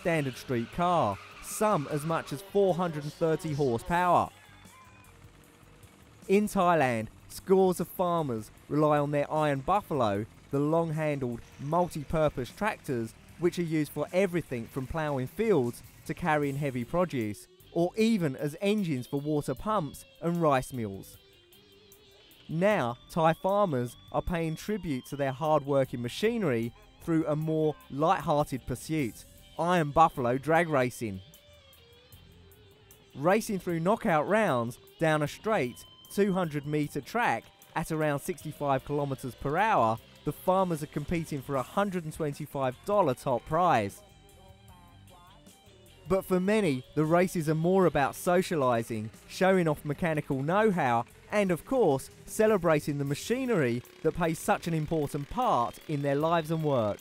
standard street car, some as much as 430 horsepower. In Thailand, scores of farmers rely on their Iron Buffalo, the long handled, multi purpose tractors which are used for everything from ploughing fields to carrying heavy produce, or even as engines for water pumps and rice mills. Now, Thai farmers are paying tribute to their hard working machinery through a more light-hearted pursuit Iron Buffalo drag racing. Racing through knockout rounds down a straight 200 metre track at around 65 kilometres per hour, the farmers are competing for a $125 top prize. But for many, the races are more about socialising, showing off mechanical know how, and of course, celebrating the machinery that plays such an important part in their lives and work.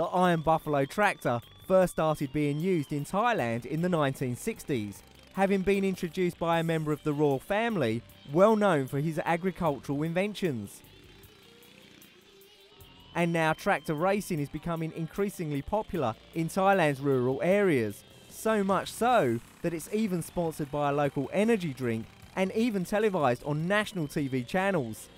The Iron Buffalo tractor first started being used in Thailand in the 1960s, having been introduced by a member of the royal family well known for his agricultural inventions. And now tractor racing is becoming increasingly popular in Thailand's rural areas, so much so that it's even sponsored by a local energy drink and even televised on national TV channels.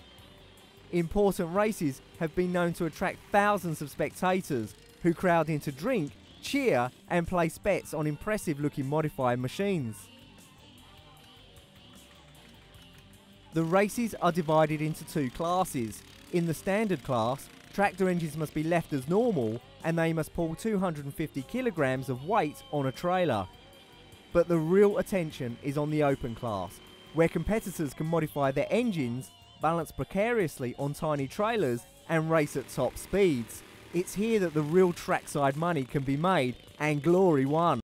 Important races have been known to attract thousands of spectators who crowd in to drink, cheer, and place bets on impressive looking modified machines. The races are divided into two classes. In the standard class, tractor engines must be left as normal and they must pull 250 kilograms of weight on a trailer. But the real attention is on the open class, where competitors can modify their engines, balance precariously on tiny trailers, and race at top speeds. It's here that the real trackside money can be made and glory won.